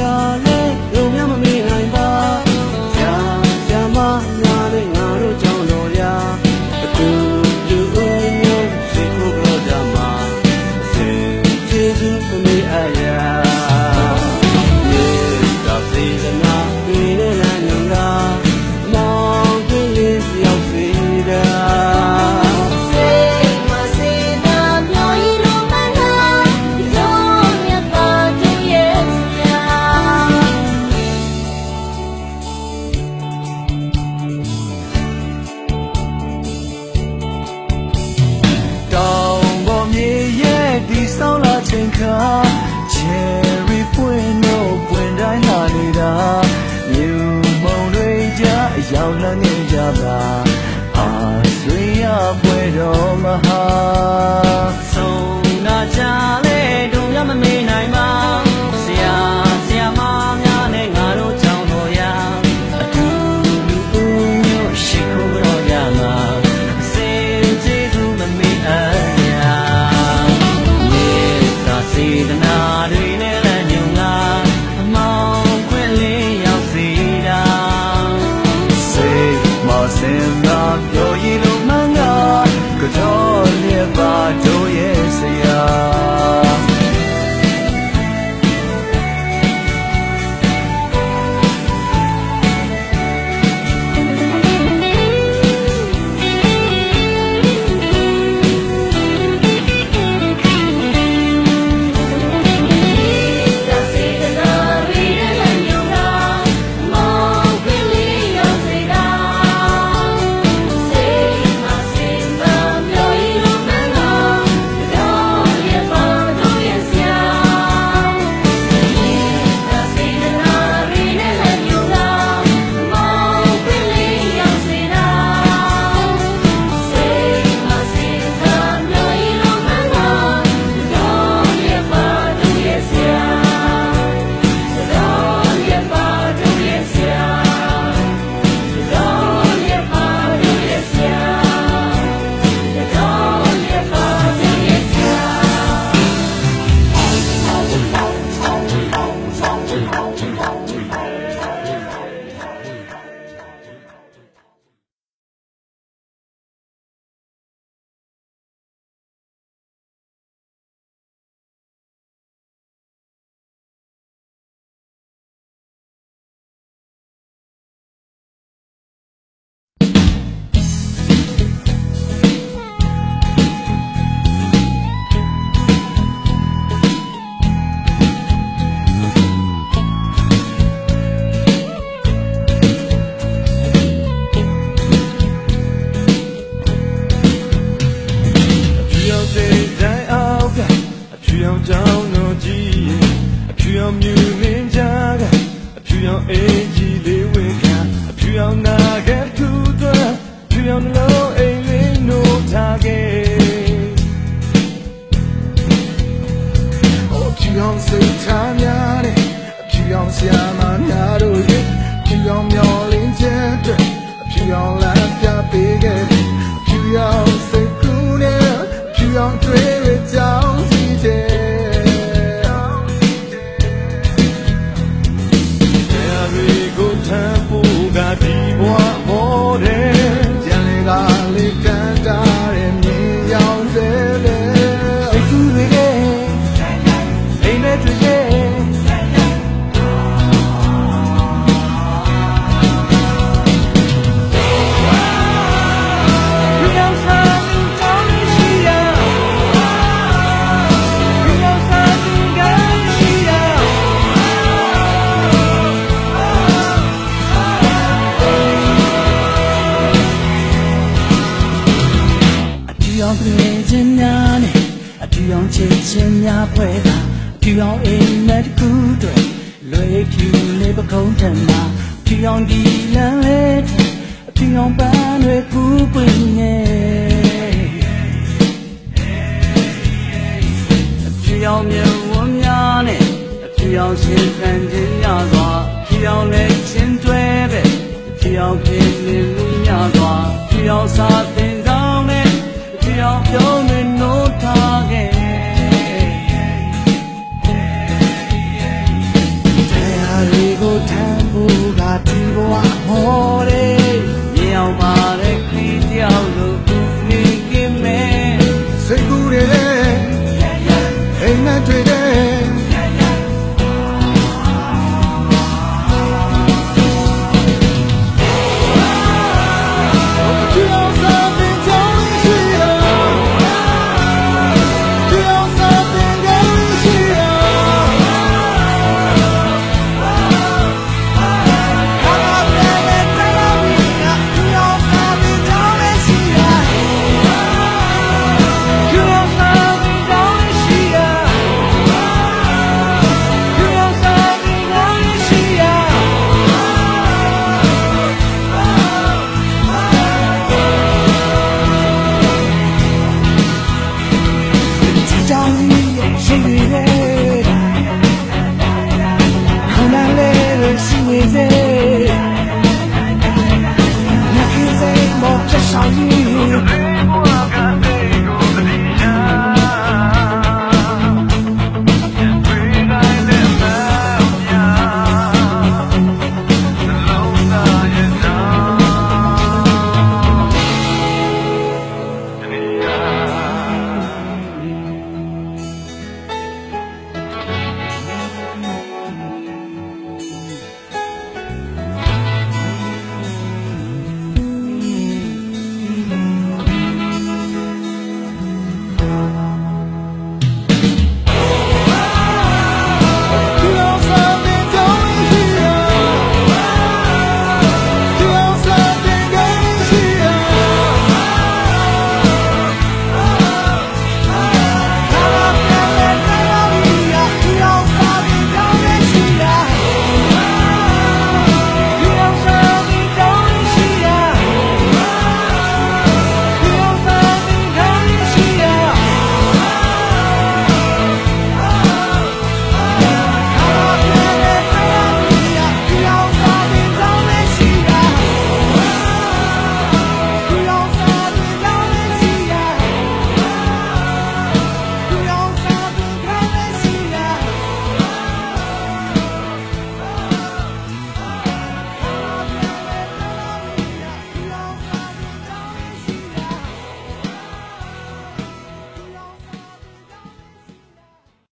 家人 ခါ cherry ပွင့်တော့ပွင့်တိုင်းလာနေတာမြူမုံတွေကြအယောင်လန်းနေကြတာအာဆွေရပွဲတော်မဟာဆုံးနာကြလေ and ရောင်စိတ်ထားများတဲ့အဖြူရောင်ဆရာမများ လေးပကုံးထမှာဖြူရောင်ဒီလမ်းလေးအဖြူရောင်ပန်းတွေကူးပွင့်နေအဖြူရောင်မြဝန်းများနဲ့အဖြူရောင်ရှင်ခံခြင်းရသောအဖြူရောင်လည်းချင်းတွဲပဲအဖြူရောင်ပြင်းနေလို့ရသောအဖြူရောင်စာသင် You.